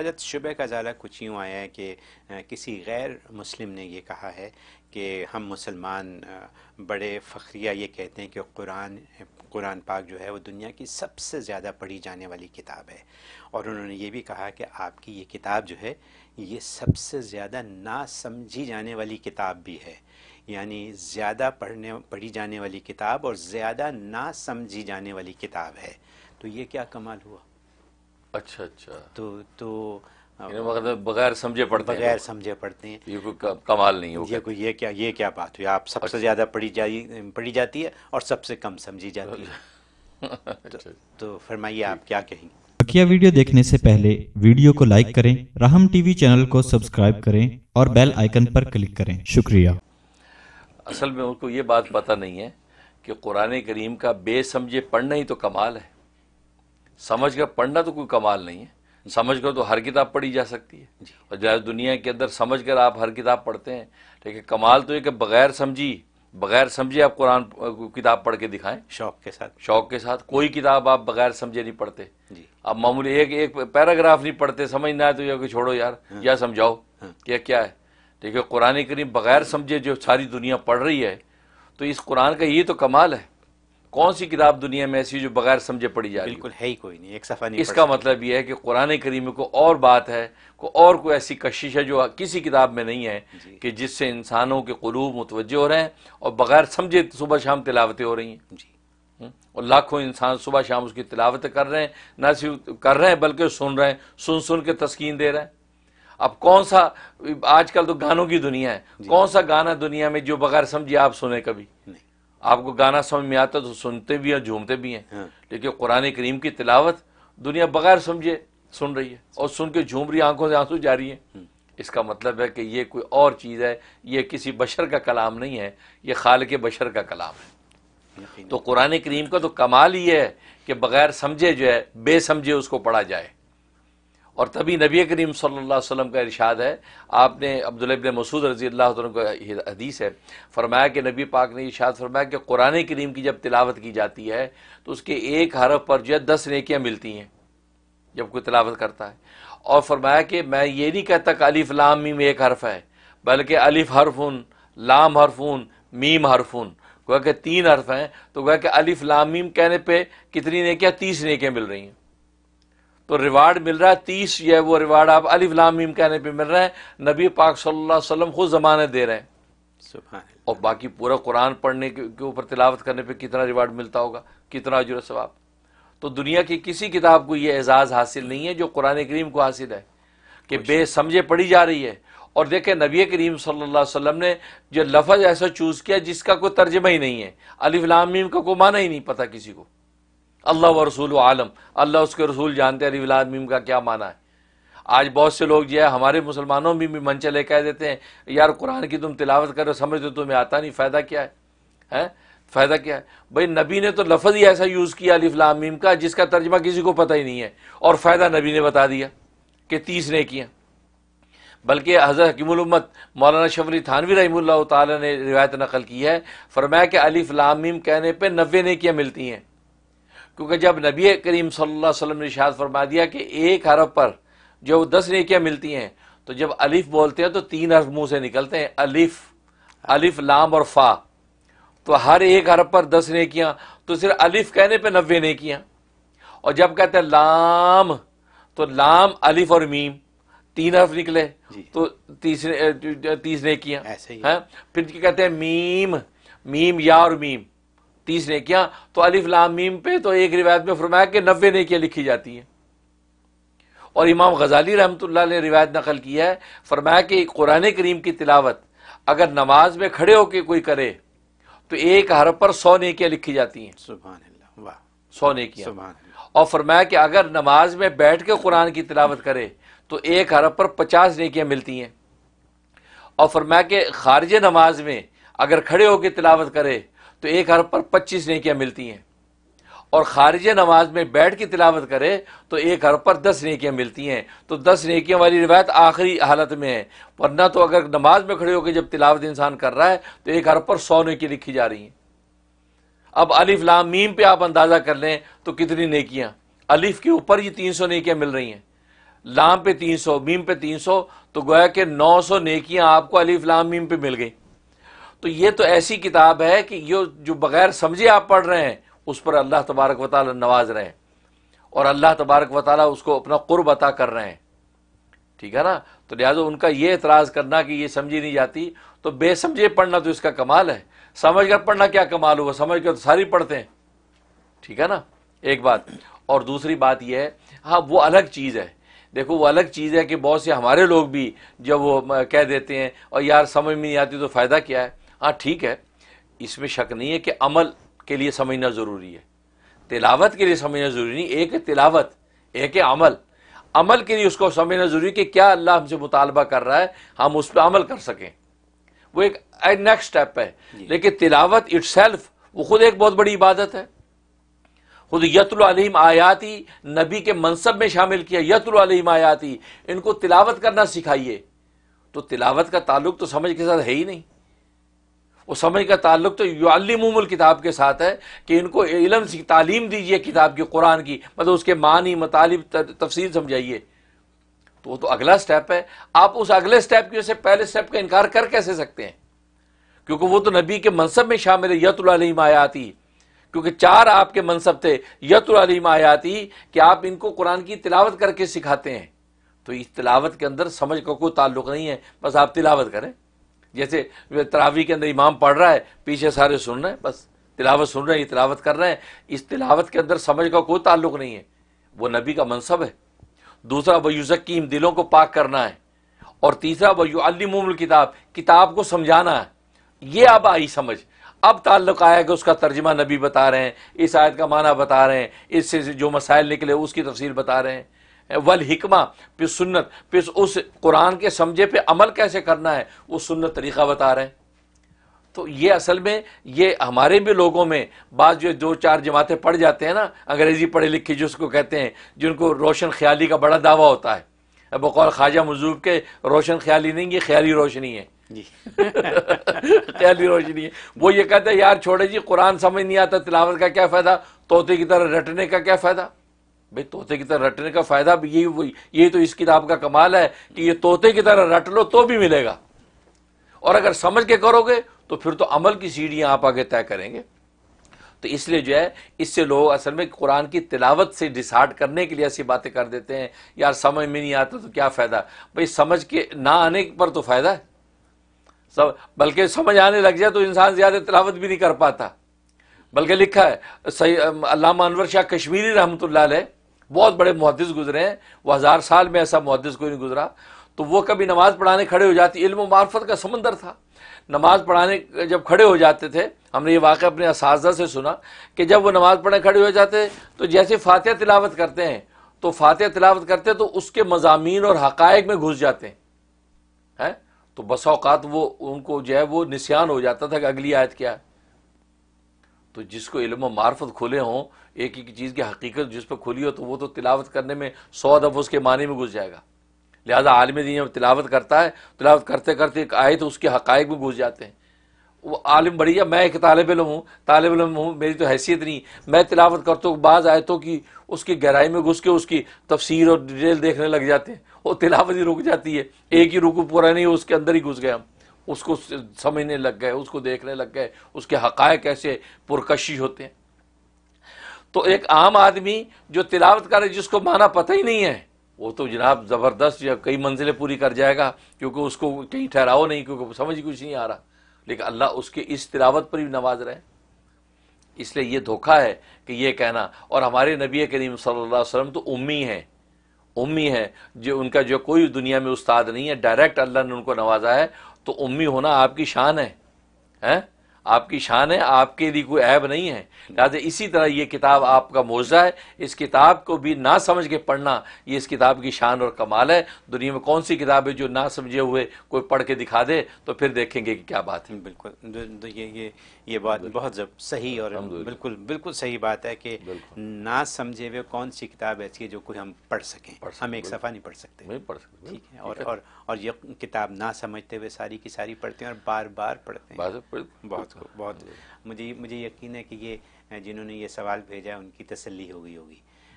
حضرت شبہ کا ازالہ کچھ یوں آیا ہے کہ کسی غیر مسلم نے یہ کہا ہے کہ ہم مسلمان بڑے فخریہ یہ کہتے ہیں کہ قرآن قرآن پاک جو ہے وہ دنیا کی سب سے زیادہ پڑھی جانے والی کتاب ہے۔ اور انہوں نے یہ بھی کہا کہ آپ کی یہ کتاب جو ہے، یہ سب سے زیادہ نا سمجھی جانے والی کتاب بھی ہے۔ یعنی زیادہ پڑھنے، پڑھی جانے والی کتاب اور زیادہ نا سمجھی جانے والی کتاب ہے۔ تو یہ کیا کمال ہوا؟ اچھا اچھا۔ تو تو یعنی بغیر سمجھے پڑھتے ہیں۔ بغیر سمجھے پڑھتے ہیں۔ یہ کوئی کمال نہیں یہ کوئی یہ کیا یہ کیا بات ہوئی؟ آپ سب سے زیادہ پڑھی جائی پڑھی جاتی ہے اور سب سے کم سمجھی جاتی ہے۔ اچھا۔ تو فرمائیے آپ کیا کہیں؟ بقیہ ویڈیو دیکھنے سے پہلے ویڈیو کو لائک کریں رحم ٹی وی چینل کو سبسکرائب کریں اور بیل آئیکن پر کلک کریں۔ شکریہ۔ اصل میں ان کو یہ بات پتہ نہیں ہے کہ قرآن کریم کا بے سمجھے پڑھنا ہی تو کمال ہے۔ سمجھ کر پڑھنا تو کوئی کمال نہیں ہے۔ سمجھ کر تو ہر کتاب پڑھی جا سکتی ہے۔ جی۔ اور جیسے دنیا کے اندر سمجھ کر آپ ہر کتاب پڑھتے ہیں لیکن کمال تو یہ کہ بغیر سمجھی بغیر سمجھے آپ قرآن کتاب پڑھ کے دکھائیں۔ شوق کے ساتھ۔ شوق کے ساتھ۔ کوئی کتاب آپ بغیر سمجھے نہیں پڑھتے۔ جی۔ آپ معمولی ایک ایک پیراگراف نہیں پڑھتے سمجھنا ہے تو یہ کہ چھوڑو یار ہاں۔ یا سمجھاؤ ہاں۔ کہ کیا ہے۔ دیکھیے قرآن کریم بغیر سمجھے جو ساری دنیا پڑھ رہی ہے تو اس قرآن کا یہ تو کمال ہے۔ کون سی کتاب دنیا میں ایسی جو بغیر سمجھے پڑھی جائے بالکل ہے ہی کوئی نہیں ایک صفحہ نہیں اس کا مطلب یہ ہے کہ قرآن کریم کو اور بات ہے کو اور کوئی ایسی کشش ہے جو کسی کتاب میں نہیں ہے جی۔ کہ جس سے انسانوں کے قلوب متوجہ ہو رہے ہیں اور بغیر سمجھے صبح شام تلاوتیں ہو رہی ہیں۔ جی۔ اور لاکھوں انسان صبح شام اس کی تلاوتیں کر رہے ہیں نہ صرف کر رہے ہیں بلکہ سن رہے ہیں سن سن کے تسکین دے رہے ہیں۔ اب کون سا آج کل تو گانوں کی دنیا ہے جی۔ کون سا گانا دنیا میں جو بغیر سمجھے آپ سنیں کبھی؟ نہیں۔ آپ کو گانا سمجھ میں آتا تو سنتے بھی ہیں جھومتے بھی ہیں۔ ہاں۔ لیکن قرآن کریم کی تلاوت دنیا بغیر سمجھے سن رہی ہے اور سن کے جھوم رہی آنکھوں سے آنسو جاری ہیں۔ اس کا مطلب ہے کہ یہ کوئی اور چیز ہے یہ کسی بشر کا کلام نہیں ہے یہ خالق بشر کا کلام ہے۔ تو قرآن کریم کا تو کمال ہی ہے کہ بغیر سمجھے جو ہے بے سمجھے اس کو پڑھا جائے۔ اور تبھی نبی کریم صلی اللہ علیہ وسلم کا ارشاد ہے۔ آپ نے عبداللہ ابن مسعود رضی اللہ عنہ کا حدیث ہے، فرمایا کہ نبی پاک نے ارشاد فرمایا کہ قرآن کریم کی جب تلاوت کی جاتی ہے تو اس کے ایک حرف پر جو ہے دس نیکیاں ملتی ہیں جب کوئی تلاوت کرتا ہے۔ اور فرمایا کہ میں یہ نہیں کہتا کہ الف لام میم ایک حرف ہے، بلکہ الف حرفن لام حرفون میم حرفون گویا کہ تین حرف ہیں، تو گویا کہ الف لام میم کہنے پہ کتنی نیکیاں؟ تیس نیکیاں مل رہی ہیں۔ تو ریوارڈ مل رہا ہے تیس یہ وہ ریوارڈ آپ علی فلام کہنے پہ مل رہے ہیں نبی پاک صلی اللہ علیہ وسلم خود زمانے دے رہے ہیں۔ اور باقی پورا قرآن پڑھنے کے اوپر تلاوت کرنے پہ کتنا ریوارڈ ملتا ہوگا کتنا عجر ثواب۔ تو دنیا کی کسی کتاب کو یہ اعزاز حاصل نہیں ہے جو قرآن کریم کو حاصل ہے کہ بے سمجھے پڑھی جا رہی ہے۔ اور دیکھیں نبی کریم صلی اللہ علیہ وسلم نے جو لفظ ایسا چوز کیا جس کا کوئی ترجمہ ہی نہیں ہے۔ علی فلام کا کوئی معنی ہی نہیں پتا کسی کو۔ اللہ و رسول عالم۔ اللہ اس کے رسول جانتے ہیں ولاد میم کا کیا معنی ہے؟ آج بہت سے لوگ جو ہے، ہمارے مسلمانوں میں بھی من چلے کہہ دیتے ہیں۔ یار، قرآن کی تم تلاوت کرو، سمجھتے تمہیں آتا نہیں، فائدہ کیا ہے؟ فائدہ کیا ہے؟ بھائی، نبی نے تو لفظ ہی ایسا یوز کیا علی فلام میم کا، جس کا ترجمہ کسی کو پتہ ہی نہیں ہے۔ اور فائدہ نبی نے بتا دیا کہ تیس نے کیا بلکہ حضرت حکیم الامت مولانا شفری تھانوی رحمہ اللہ تعالی نے روایت نقل کی ہے۔ فرمایا کہ علی فلام میم کہنے پہ نوے نیکیاں ملتی ہیں۔ کیونکہ جب نبی کریم صلی اللہ علیہ وسلم نے اشاد فرما دیا کہ ایک حرف پر جو دس نیکیاں ملتی ہیں تو جب الف بولتے ہیں تو تین حرف منہ سے نکلتے ہیں الف الف لام اور فا۔ تو ہر ایک حرف پر دس نیکیاں تو صرف الف کہنے پہ نوے نیکیاں۔ اور جب کہتے ہیں لام تو لام الف اور میم تین حرف نکلے جی۔ تو تیس نیکیاں ہاں؟ پھر کہتے ہیں؟ میم میم یا اور میم۔ تیس نیکیاں تو الف لام میم پہ تو ایک روایت میں فرمایا کہ نوے نیکیاں لکھی جاتی ہیں۔ اور امام غزالی رحمۃ اللہ نے روایت نقل کی ہے فرمایا کہ قرآن کریم کی تلاوت اگر نماز میں کھڑے ہو کے کوئی کرے تو ایک حرف پر سو نیکیاں لکھی جاتی ہیں۔ سبحان اللہ واہ۔ سو نیکیاں۔ سبحان اللہ اور فرمایا کہ اگر نماز میں بیٹھ کے قرآن کی تلاوت کرے تو ایک حرف پر پچاس نیکیاں ملتی ہیں۔ اور فرمایا کہ خارج نماز میں اگر کھڑے ہو کے تلاوت کرے تو ایک حرف پر پچیس نیکیاں ملتی ہیں۔ اور خارج نماز میں بیٹھ کی تلاوت کرے تو ایک حرف پر دس نیکیاں ملتی ہیں۔ تو دس نیکیاں والی روایت آخری حالت میں ہے۔ ورنہ تو اگر نماز میں کھڑے ہو کے جب تلاوت انسان کر رہا ہے تو ایک حرف پر سو نیکی لکھی جا رہی ہیں۔ اب الف لام میم پہ آپ اندازہ کر لیں تو کتنی نیکیاں۔ الف کے اوپر یہ تین سو نیکیاں مل رہی ہیں۔ لام پہ تین سو، میم پہ تین سو، تو گویا کہ نو سو نیکیاں آپ کو علیف لام میم پہ مل گئی تو یہ تو ایسی کتاب ہے کہ یہ جو بغیر سمجھے آپ پڑھ رہے ہیں، اس پر اللہ تبارک و تعالی نواز رہے ہیں۔ اور اللہ تبارک و تعالیٰ اس کو اپنا قرب عطا کر رہے ہیں۔ ٹھیک ہے نا؟ تو لہٰذا ان کا یہ اعتراض کرنا کہ یہ سمجھی نہیں جاتی۔ تو بے سمجھے پڑھنا تو اس کا کمال ہے۔ سمجھ کر پڑھنا کیا کمال ہوا سمجھ کر تو ساری پڑھتے ہیں۔ ٹھیک ہے نا؟ ایک بات۔ اور دوسری بات یہ ہے ہاں وہ الگ چیز ہے۔ دیکھو، وہ الگ چیز ہے کہ بہت سے ہمارے لوگ بھی جب وہ کہہ دیتے ہیں، اور یار، سمجھ میں نہیں آتی تو فائدہ کیا ہے؟ ہاں ٹھیک ہے۔ اس میں شک نہیں ہے کہ عمل کے لیے سمجھنا ضروری ہے۔ تلاوت کے لیے سمجھنا ضروری نہیں ایک ہے تلاوت ایک ہے عمل۔ عمل کے لیے اس کو سمجھنا ضروری کہ کیا اللہ ہم سے مطالبہ کر رہا ہے ہم اس پہ عمل کر سکیں۔ وہ ایک نیکسٹ اسٹیپ ہے۔ جی۔ لیکن تلاوت اٹ سیلف وہ خود ایک بہت بڑی عبادت ہے۔ خود یت العلیم آیاتی نبی کے منصب میں شامل کیا یت العلیم آیاتی۔ ان کو تلاوت کرنا سکھائیے۔ تو تلاوت کا تعلق تو سمجھ کے ساتھ ہے ہی نہیں۔ وہ سمجھ کا تعلق تو یعلموم الکتاب کے ساتھ ہے کہ ان کو علم کی تعلیم دیجیے کتاب کی، قرآن کی۔ مطلب اس کے معنی، مطالب تفصیل سمجھائیے۔ تو وہ تو اگلا سٹیپ ہے۔ آپ اس اگلے سٹیپ کی وجہ سے پہلے سٹیپ کا انکار کر کیسے سکتے ہیں؟ کیونکہ وہ تو نبی کے منصب میں شامل ہے یت العلیم آیاتی۔ کیونکہ چار آپ کے منصب تھے یت العلیم آیاتی، کہ آپ ان کو قرآن کی تلاوت کر کے سکھاتے ہیں۔ تو اس تلاوت کے اندر سمجھ کا کوئی تعلق نہیں ہے، بس آپ تلاوت کریں۔ جیسے تراوی کے اندر امام پڑھ رہا ہے، پیچھے سارے سن رہے ہیں، بس تلاوت سن رہے ہیں، یہ تلاوت کر رہے ہیں۔ اس تلاوت کے اندر سمجھ کا کوئی تعلق نہیں ہے۔ وہ نبی کا منصب ہے۔ دوسرا، وہ یوزکیم دلوں کو پاک کرنا ہے۔ اور تیسرا، وہ یو الم کتاب کتاب کو سمجھانا ہے۔ یہ اب آئی سمجھ۔ اب تعلق آیا کہ اس کا ترجمہ نبی بتا رہے ہیں، اس آیت کا معنی بتا رہے ہیں، اس سے جو مسائل نکلے، اس کی تفصیل بتا رہے ہیں۔ ول حکمہ پھر سنت پھر اس قرآن کے سمجھے پہ عمل کیسے کرنا ہے وہ سنت طریقہ بتا رہے ہیں۔ تو یہ اصل میں یہ ہمارے بھی لوگوں میں بعض جو دو چار جماعتیں پڑھ جاتے ہیں نا انگریزی پڑھے لکھے جس کو کہتے ہیں جن کو روشن خیالی کا بڑا دعویٰ ہوتا ہے۔ بقول خواجہ مضوب کے روشن خیالی نہیں یہ خیالی روشنی ہے۔ جی۔ خیالی روشنی ہے۔ وہ یہ کہتے ہیں یار چھوڑے جی قرآن سمجھ نہیں آتا تلاوت کا کیا فائدہ؟ طوطے کی طرح رٹنے کا کیا فائدہ؟ بھائی طوطے کی طرح رٹنے کا فائدہ بھی یہی یہی تو اس کتاب کا کمال ہے کہ یہ طوطے کی طرح رٹ لو تو بھی ملے گا۔ اور اگر سمجھ کے کرو گے تو پھر تو عمل کی سیڑھیاں آپ آگے طے کریں گے۔ تو اس لیے جو ہے، اس سے لوگ اصل میں قرآن کی تلاوت سے ڈسائڈ کرنے کے لیے ایسی باتیں کر دیتے ہیں، یار سمجھ میں نہیں آتا تو کیا فائدہ؟ بھائی سمجھ کے نہ آنے پر تو فائدہ ہے۔ سب، بلکہ سمجھ آنے لگ جائے تو انسان زیادہ تلاوت بھی نہیں کر پاتا۔ بلکہ لکھا ہے علامہ انور شاہ کشمیری رحمۃ اللہ علیہ بہت بڑے محدث گزرے ہیں، وہ ہزار سال میں ایسا محدث کوئی نہیں گزرا۔ تو وہ کبھی نماز پڑھانے کھڑے ہو جاتی، علم و معرفت کا سمندر تھا۔ نماز پڑھانے جب کھڑے ہو جاتے تھے، ہم نے یہ واقعہ اپنے اساتذہ سے سنا کہ جب وہ نماز پڑھنے کھڑے ہو جاتے، تو جیسے فاتحہ تلاوت کرتے ہیں، تو فاتحہ تلاوت کرتے تو اس کے مضامین اور حقائق میں گھس جاتے ہیں۔ تو بس اوقات وہ ان کو جو ہے وہ نسیان ہو جاتا تھا کہ اگلی آیت کیا ہے۔ تو جس کو علم و معرفت کھلے ہوں، ایک ایک چیز کی حقیقت جس پہ کھلی ہو، تو وہ تو تلاوت کرنے میں سو دفعہ اس کے معنی میں گھس جائے گا۔ لہذا عالم دین جب تلاوت کرتا ہے، تلاوت کرتے کرتے ایک آئے تو اس کے حقائق میں گھس جاتے ہیں۔ وہ عالم بڑی ہے، میں ایک طالب علم ہوں، طالب علم ہوں، میری تو حیثیت نہیں۔ میں تلاوت کرتا ہوں، بعض آیتوں کی اس کی گہرائی میں گھس کے اس کی تفسیر اور ڈیٹیل دیکھنے لگ جاتے ہیں۔ وہ تلاوت ہی رک جاتی ہے۔ ایک ہی رکو پورا نہیں، اس کے اندر ہی گھس گئے ہم۔ اس کو سمجھنے لگ گئے، اس کو دیکھنے لگ گئے، اس کے حقائق ایسے پرکشی ہوتے ہیں۔ تو ایک عام آدمی جو تلاوت کرے، جس کو مانا پتہ ہی نہیں ہے، وہ تو جناب زبردست یا کئی منزلیں پوری کر جائے گا، کیونکہ اس کو کہیں ٹھہراؤ نہیں، کیونکہ سمجھ کچھ نہیں آ رہا۔ لیکن اللہ اس کے اس تلاوت پر بھی نواز رہے۔ اس لیے یہ دھوکا ہے کہ یہ کہنا۔ اور ہمارے نبی کریم صلی اللہ علیہ وسلم تو امی ہیں، امی ہے جو ان کا جو کوئی دنیا میں استاد نہیں ہے، ڈائریکٹ اللہ نے ان کو نوازا ہے۔ تو امی ہونا آپ کی شان ہے آپ کی شان ہے آپ کے لیے کوئی عیب نہیں ہے۔ لہٰذا اسی طرح یہ کتاب آپ کا موضوع ہے۔ اس کتاب کو بھی نہ سمجھ کے پڑھنا یہ اس کتاب کی شان اور کمال ہے۔ دنیا میں کون سی کتاب ہے جو نہ سمجھے ہوئے کوئی پڑھ کے دکھا دے تو پھر دیکھیں گے کہ کیا بات ہے۔ بالکل۔ یہ یہ بات بہت صحیح اور بالکل بالکل صحیح بات ہے کہ نہ سمجھے ہوئے کون سی کتاب ایسی ہے جو کوئی ہم پڑھ سکیں۔ ہم ایک صفحہ نہیں پڑھ سکتے۔ پڑھ سکتے ٹھیک ہے۔ اور اور یہ کتاب نہ سمجھتے ہوئے ساری کی ساری پڑھتے ہیں اور بار بار پڑھتے ہیں۔ بہت بہت مجھے مجھے یقین ہے کہ یہ جنہوں نے یہ سوال بھیجا ان کی تسلی ہو گئی ہوگی۔